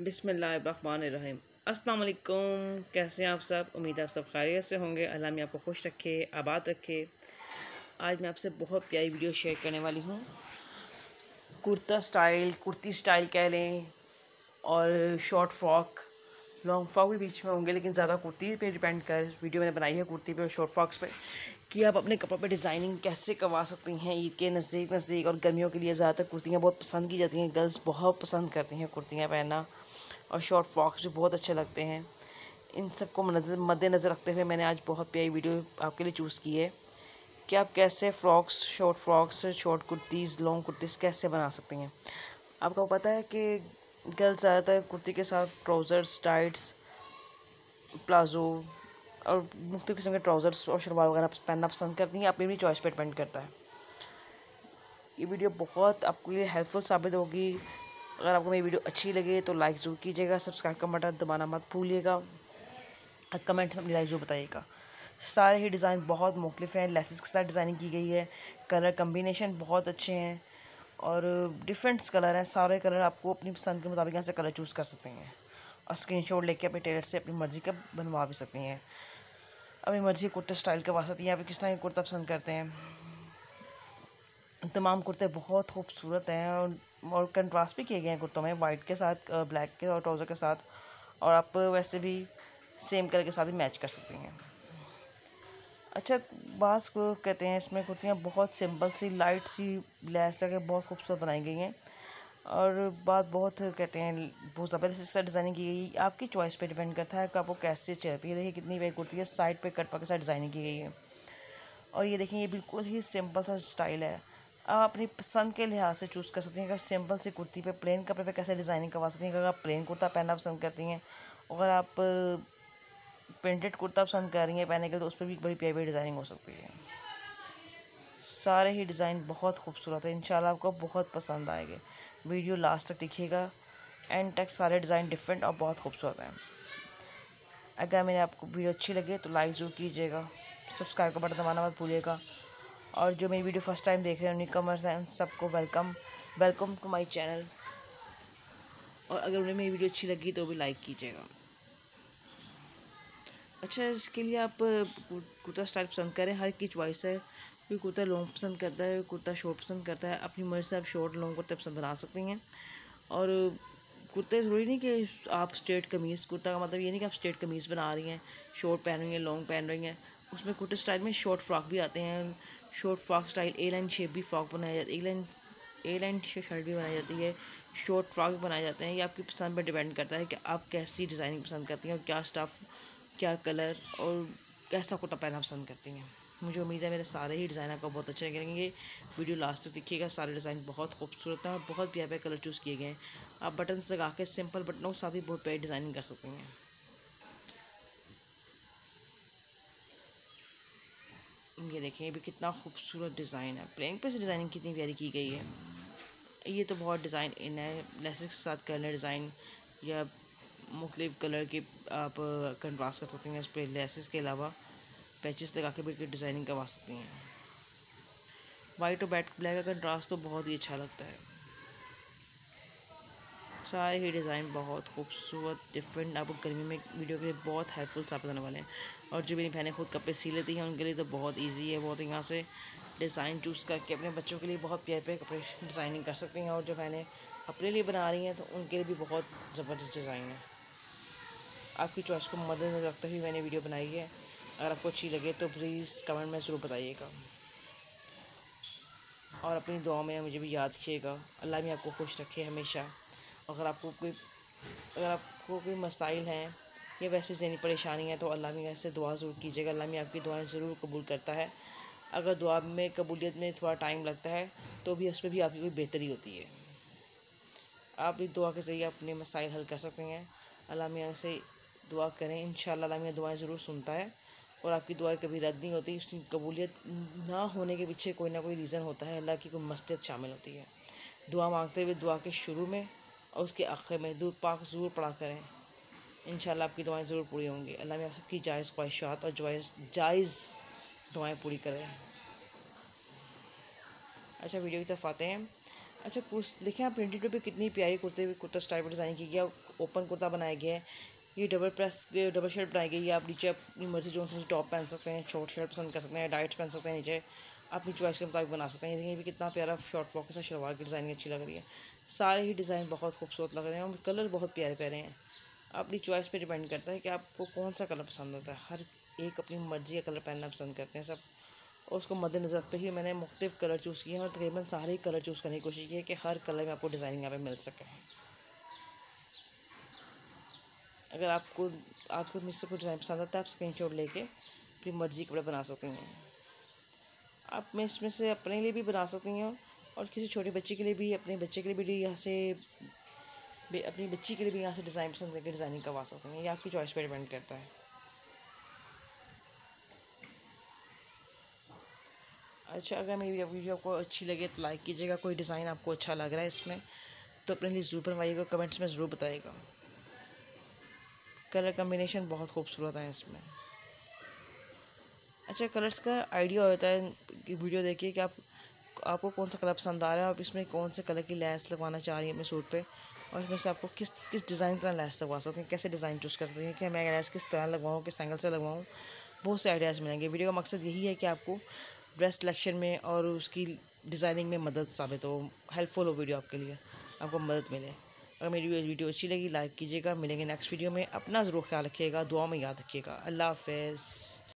बिसमीम अस्सलाम कैसे हैं आप सब? उम्मीद आप सब खैरियत से होंगे। अल्लाह में आपको खुश रखे, आबाद रखे। आज मैं आपसे बहुत प्यारी वीडियो शेयर करने वाली हूँ। कुर्ता स्टाइल, कुर्ती स्टाइल कह लें और शॉर्ट फ्रॉक। लॉन्ग फ्रॉक भी बीच में होंगे, लेकिन ज़्यादा कुर्ती पे डिपेंड कर। वीडियो मैंने बनाई है कुर्ती पे और शॉर्ट फ्रॉक्स पे, कि आप अपने कपड़ों पे डिज़ाइनिंग कैसे करवा सकती हैं। ईद के नज़दीक नज़दीक और गर्मियों के लिए ज़्यादातर कुर्तियाँ बहुत पसंद की जाती हैं। गर्ल्स बहुत पसंद करती हैं कुर्तियाँ पहनना। और शॉर्ट फ्रॉक्स भी बहुत अच्छे लगते हैं। इन सब सबको मद्देनज़र रखते हुए मैंने आज बहुत प्यारी वीडियो आपके लिए चूज़ की है। कि आप कैसे frocks short frocks short kurtis long kurtis कैसे बना सकती हैं। आपको पता है कि गर्ल्स ज़्यादातर कुर्ती के साथ ट्राउज़र्स टाइट्स प्लाज़ो और मुख्तु किस्म के ट्राउज़र्स और शलवार वगैरह पहनना पसंद करती हैं। अपनी अपनी चॉइस पर डिपेंड करता है। ये वीडियो बहुत आपके लिए हेल्पफुल साबित होगी। अगर आपको मेरी वीडियो अच्छी लगे तो लाइक ज़रूर कीजिएगा सब्सक्राइब का बटन दबाना मत भूलिएगा, और कमेंट्स में अपनी लाइक ज़रूर बताइएगा। सारे ही डिज़ाइन बहुत मुख्तलिफ़ हैं लेसेस के साथ डिज़ाइनिंग की गई है कलर कम्बिनेशन बहुत अच्छे हैं, और डिफरेंट्स कलर हैं, सारे कलर आपको अपनी पसंद के मुताबिक यहाँ से कलर चूज़ कर सकते हैं, और स्क्रीन शॉट लेके अपने टेलर से अपनी मर्ज़ी का बनवा भी सकते हैं। अपनी मर्ज़ी कुर्ते स्टाइल करवा सकती हैं आप किस तरह के कुर्ता पसंद करते हैं। तमाम कुर्ते बहुत खूबसूरत हैं और और कंट्रास्ट भी किए गए हैं कुर्तों में वाइट के साथ ब्लैक के और ट्राउज़र के साथ, और आप वैसे भी सेम कलर के साथ भी मैच कर सकती हैं। अच्छा बास को कहते हैं, इसमें कुर्तियाँ बहुत सिंपल सी लाइट सी लैस के बहुत खूबसूरत बनाई गई हैं। और बात बहुत कहते हैं, बहुत ज़बरदस्त से डिज़ाइनिंग की गई, आपकी चॉइस पे डिपेंड करता है कि आपको कैसे चाहती है। देखिए कितनी बड़ी कुर्ती है साइड पे कट पा के साथ डिज़ाइनिंग की गई है। और ये देखिए, ये बिल्कुल ही सिंपल सा स्टाइल है। आप अपनी पसंद के लिहाज से चूज़ कर सकती हैं। अगर सिंपल सी कुर्ती पे प्लेन कपड़े पे कैसे डिज़ाइनिंग करवा सकती हैं? अगर आप प्लेन कुर्ता पहनना पसंद करती हैं अगर आप प्रिंटेड कुर्ता पसंद कर रही हैं पहनने के लिए तो उस पर भी बड़ी प्यारी डिज़ाइनिंग हो सकती है। सारे ही डिज़ाइन बहुत खूबसूरत है। इंशाल्लाह आपको बहुत पसंद आएँगे। वीडियो लास्ट तक दिखिएगा। एंड तक सारे डिज़ाइन डिफरेंट और बहुत खूबसूरत हैं। अगर मेरे आपको वीडियो अच्छी लगे तो लाइक ज़रूर कीजिएगा। सब्सक्राइब का बटन दबाना मत भूलिएगा। और जो मेरी वीडियो फ़र्स्ट टाइम देख रहे हैं, उन्हीं कमर्स हैं, उन सबको welcome welcome to my channel और अगर उन्हें मेरी वीडियो अच्छी लगी तो भी लाइक कीजिएगा। अच्छा इसके लिए आप कुर्ता स्टाइल पसंद करें। हर की चॉइस है। कोई कुर्ता लॉन्ग पसंद करता है, कुर्ता शॉर्ट पसंद करता है। अपनी मर्ज़ी से आप शॉर्ट लॉन्ग कुर्ते पसंद बना सकती हैं। और, कुर्ते ज़रूरी नहीं कि आप स्ट्रेट कमीज़, कुर्ता का मतलब ये नहीं कि आप स्ट्रेट कमीज़ बना रही हैं शॉर्ट पहन रही हैं लॉन्ग पहन रही हैं। उसमें कुर्ते स्टाइल में शॉर्ट फ्रॉक भी आते हैं। Short frock style A line shape भी फ्रॉक बनाई जाती है। A line A line shirt भी बनाई जाती है। शॉर्ट फ्रॉक भी बनाए जाते हैं। ये आपकी पसंद पर डिपेंड करता है कि आप कैसी डिज़ाइनिंग पसंद करती हैं और क्या स्टफ़ क्या कलर और कैसा कुर्ता पहनना पसंद करती हैं। मुझे उम्मीद है मेरे सारे ही डिज़ाइन आपको बहुत अच्छे लगेंगे। वीडियो लास्ट तक देखिएगा। सारे डिज़ाइन बहुत खूबसूरत हैं और बहुत प्यारे प्यारे कलर चूज़ किए गए हैं। आप बटन लगा के सिंपल बटनों के साथ ही बहुत प्यारी डिज़ाइनिंग कर सकते हैं। ये देखें ये भी कितना खूबसूरत डिज़ाइन है। प्लेन पे से डिज़ाइनिंग कितनी प्यारी की गई है। ये तो बहुत डिज़ाइन इन है। लेसेस के साथ करना डिज़ाइन या मुख्तलिफ़ कलर के आप कंट्रास्ट कर सकते हैं। उस पर लेसेस के अलावा पैचेस लगा के भी डिज़ाइनिंग करवा सकती हैं। वाइट और बैट ब्लैक का कंट्रास्ट तो बहुत ही अच्छा लगता है। सारे ही डिज़ाइन बहुत खूबसूरत डिफरेंट आपको गर्मी में वीडियो के लिए बहुत हेल्पफुल साबित होने वाले हैं। और जो मेरी बहनें खुद कपड़े सी लेती हैं, उनके लिए तो बहुत इजी है, बहुत यहाँ से डिज़ाइन चूज़ करके अपने बच्चों के लिए बहुत प्यारे प्यारे कपड़े डिज़ाइनिंग कर सकती हैं और जो बहनें अपने लिए बना रही हैं तो उनके लिए भी बहुत ज़बरदस्त डिज़ाइन है। आपकी चॉइस को मद्देनजर रखते हुए मैंने वीडियो बनाई है। अगर आपको अच्छी लगे तो प्लीज़ कमेंट में ज़रूर बताइएगा। और अपनी दुआ में मुझे भी याद रखिएगा। अल्लाह भी आपको खुश रखे हमेशा। अगर आपको कोई, अगर आपको कोई मसाइल हैं या वैसे जहनी परेशानी है तो अल्लाह में ऐसे दुआ ज़रूर कीजिएगा। अल्लाह में आपकी दुआएँ ज़रूर कबूल करता है। अगर दुआ में कबूलियत में थोड़ा टाइम लगता है तो भी उस पर भी आपकी कोई बेहतरी होती है। आप भी दुआ के ज़रिए अपने मसाइल हल कर सकते हैं। अल्लाह में से दुआ करें इन अल्लाह में दुआएँ ज़रूर सुनता है। और आपकी दुआएँ कभी रद्द नहीं होती, उसकी कबूलियत ना होने के पीछे कोई ना कोई रीज़न होता है। अल्लाह की कोई मस्तियत शामिल होती है। दुआ मांगते हुए दुआ के शुरू में और उसके आखिर में दूध पाक ज़रूर पढ़ा करें। इन आपकी दुआएँ ज़रूर पूरी होंगी। अल्लाह में आपकी जायज़ ख्वाहिशात और जायज़ जायज़ दुआएँ पूरी करें। अच्छा वीडियो की तरफ़ आते हैं। अच्छा कुर्स, देखें आप प्रिंटेड पे कितनी प्यारी कुर्ते, कुर्ता स्टाइल पर डिज़ाइन की गया ओपन कुर्ता बनाया गया है। ये डबल प्रेस डबल शर्ट बनाई गई है। आप नीचे अपनी मर्ज़ी जो टॉप पहन सकते हैं, शॉर्ट शर्ट पसंद कर सकते हैं डाइट पहन सकते हैं, नीचे अपनी चॉइस के मुताबिक बना सकते हैं। देखिए भी कितना प्यारा शॉर्ट फ्रॉक के साथ शलवार की डिज़ाइनिंग अच्छी लग रही है। सारे ही डिज़ाइन बहुत खूबसूरत लग रहे हैं और कलर बहुत प्यारे प्यारे हैं। अपनी चॉइस पे डिपेंड करता है कि आपको कौन सा कलर पसंद होता है। हर एक अपनी मर्ज़ी का कलर पहनना पसंद करते हैं सब। और उसको मद्देनज़र रखते हुए मैंने मुख्तफ कलर चूज़ किए हैं और तकरीबन सारे कलर चूज़ करने की कोशिश की है कि हर कलर में आपको डिज़ाइनिंग यहाँ पर मिल सके। अगर आपको आपको मुझसे कोई डिज़ाइन पसंद आता है, आप स्क्रीन शॉट लेके अपनी मर्ज़ी कपड़े बना सकते हैं। आप मैं इसमें से अपने लिए भी बना सकती हैं और किसी छोटे बच्चे के लिए भी, अपने बच्चे के लिए भी, यहाँ से अपनी बच्ची के लिए भी यहाँ से डिज़ाइन पसंद करके डिज़ाइनिंग करवा सकते हैं, ये आपकी चॉइस पर डिपेंड करता है। अच्छा अगर मेरी वीडियो आपको अच्छी लगे तो लाइक कीजिएगा, कोई डिज़ाइन आपको अच्छा लग रहा है इसमें तो अपने लिए ज़रूर बनवाइएगा कमेंट्स में ज़रूर बताइएगा। कलर कम्बिनेशन बहुत खूबसूरत है इसमें। अच्छा कलर्स का आइडिया होता है कि वीडियो देखिए कि आप आपको कौन सा कलर पसंद आ रहा है, आप इसमें कौन से कलर की लैस लगवाना चाह रही हैं अपने सूट पे? और इसमें से आपको किस किस डिज़ाइन का लैस लगवा सकते हैं कैसे डिज़ाइन चूज़ कर सकते हैं कि मैं लैस किस तरह लगवाऊँ, किस एंगल से लगवाऊँ? बहुत से आइडियाज़ मिलेंगे। वीडियो का मकसद यही है कि आपको ड्रेस सिलेक्शन में और उसकी डिज़ाइनिंग में मदद साबित हो हेल्पफुल हो वीडियो आपके लिए, आपको मदद मिले। अगर मेरी वीडियो अच्छी लगी लाइक कीजिएगा। मिलेंगे नेक्स्ट वीडियो में। अपना ज़रूर ख्याल रखिएगा दुआ में याद रखिएगा। अल्लाह हाफ़